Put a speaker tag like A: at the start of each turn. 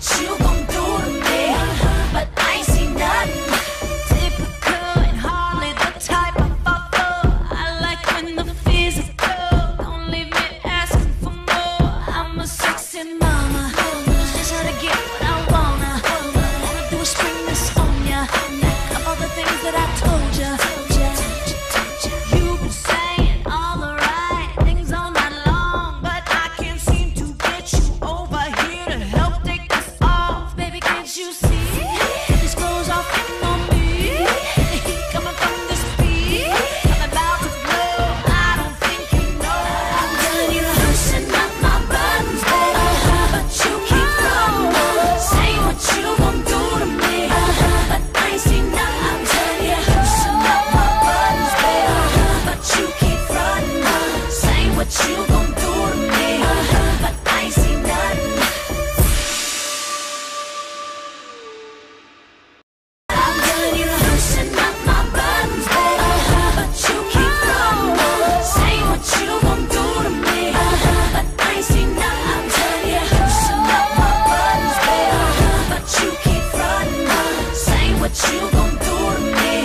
A: she's for me.